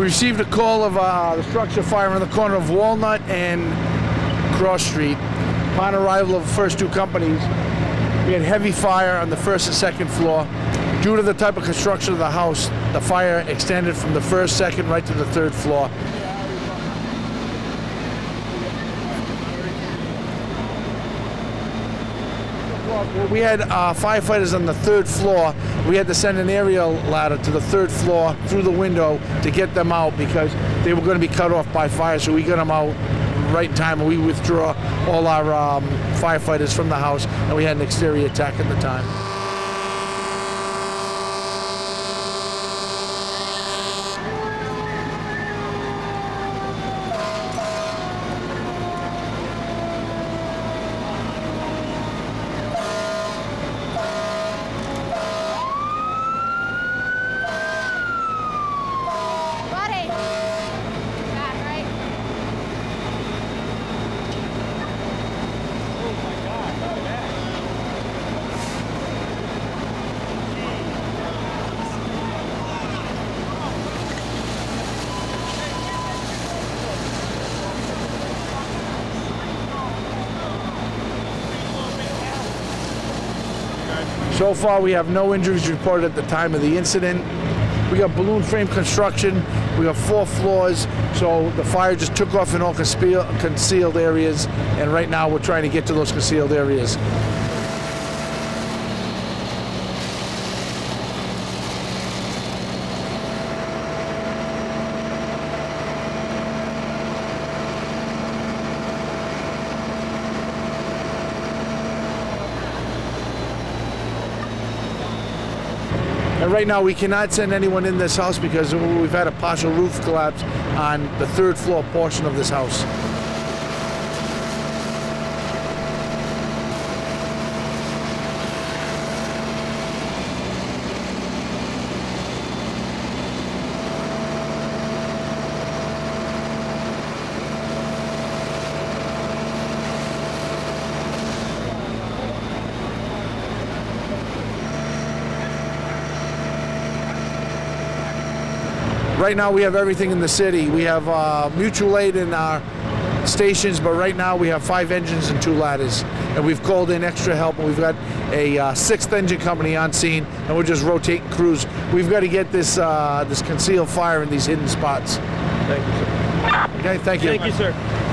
We received a call of uh, the structure fire on the corner of Walnut and Cross Street. Upon arrival of the first two companies, we had heavy fire on the first and second floor. Due to the type of construction of the house, the fire extended from the first, second, right to the third floor. We had uh, firefighters on the third floor. We had to send an aerial ladder to the third floor through the window to get them out because they were going to be cut off by fire. So we got them out right in time and we withdraw all our um, firefighters from the house and we had an exterior attack at the time. So far, we have no injuries reported at the time of the incident. We got balloon frame construction. We got four floors, so the fire just took off in all concealed areas, and right now we're trying to get to those concealed areas. And right now, we cannot send anyone in this house because we've had a partial roof collapse on the third floor portion of this house. Right now, we have everything in the city. We have uh, mutual aid in our stations, but right now we have five engines and two ladders. And we've called in extra help, and we've got a uh, sixth engine company on scene, and we're just rotating crews. We've got to get this uh, this concealed fire in these hidden spots. Thank you, sir. Okay, thank you. Thank you, sir.